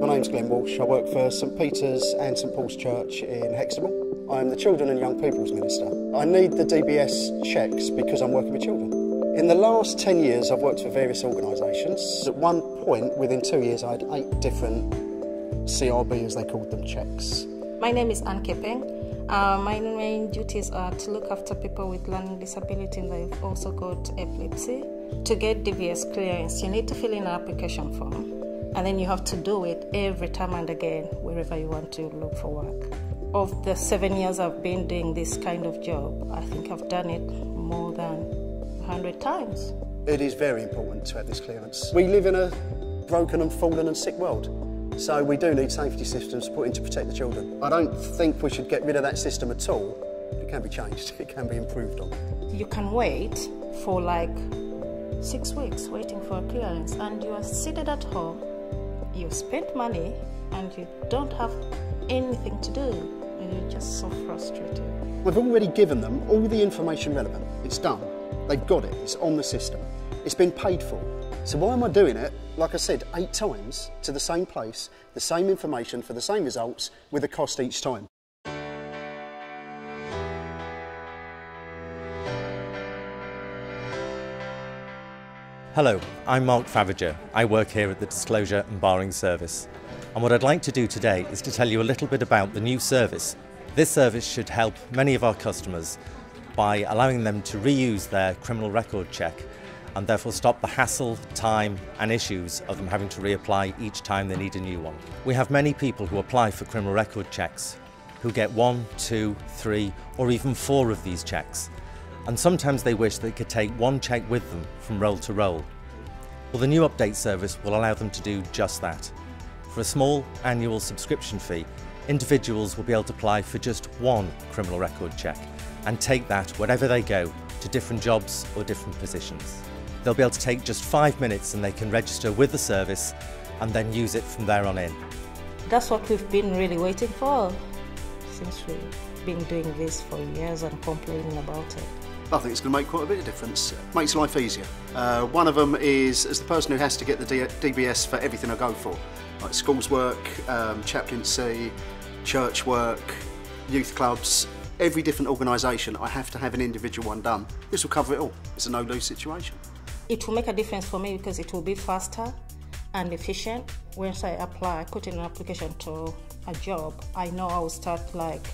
My name's Glenn Walsh. I work for St Peter's and St Paul's Church in Hextable. I'm the Children and Young People's Minister. I need the DBS checks because I'm working with children. In the last 10 years, I've worked for various organisations. At one point, within two years, I had eight different CRB, as they called them, checks. My name is Anne Kipping. Uh, my main duties are to look after people with learning disability and they've also got epilepsy. To get DBS clearance, you need to fill in an application form and then you have to do it every time and again wherever you want to look for work. Of the seven years I've been doing this kind of job, I think I've done it more than 100 times. It is very important to have this clearance. We live in a broken and fallen and sick world. So we do need safety systems put in to protect the children. I don't think we should get rid of that system at all. It can be changed, it can be improved on. You can wait for like six weeks waiting for a clearance and you are seated at home, you spent money and you don't have anything to do and you're just so frustrated. We've already given them all the information relevant. It's done. They've got it. It's on the system. It's been paid for. So why am I doing it, like I said, eight times to the same place, the same information for the same results with a cost each time? Hello, I'm Mark Faviger. I work here at the Disclosure and Barring Service. And what I'd like to do today is to tell you a little bit about the new service. This service should help many of our customers by allowing them to reuse their criminal record check and therefore stop the hassle, time and issues of them having to reapply each time they need a new one. We have many people who apply for criminal record checks who get one, two, three or even four of these checks and sometimes they wish they could take one check with them from role to role. Well, the new update service will allow them to do just that. For a small annual subscription fee, individuals will be able to apply for just one criminal record check and take that wherever they go to different jobs or different positions. They'll be able to take just five minutes and they can register with the service and then use it from there on in. That's what we've been really waiting for since we've been doing this for years and complaining about it. I think it's going to make quite a bit of difference. It makes life easier. Uh, one of them is as the person who has to get the D DBS for everything I go for, like schools work, um, chaplaincy, church work, youth clubs, every different organisation, I have to have an individual one done. This will cover it all. It's a no-lose situation. It will make a difference for me because it will be faster and efficient. Once I apply, I put in an application to a job, I know I will start like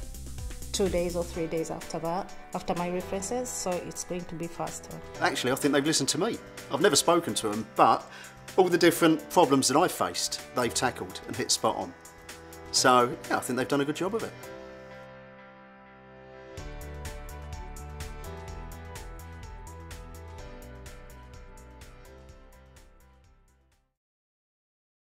two days or three days after that, after my references, so it's going to be faster. Actually, I think they've listened to me. I've never spoken to them, but all the different problems that I've faced, they've tackled and hit spot on. So, yeah, I think they've done a good job of it.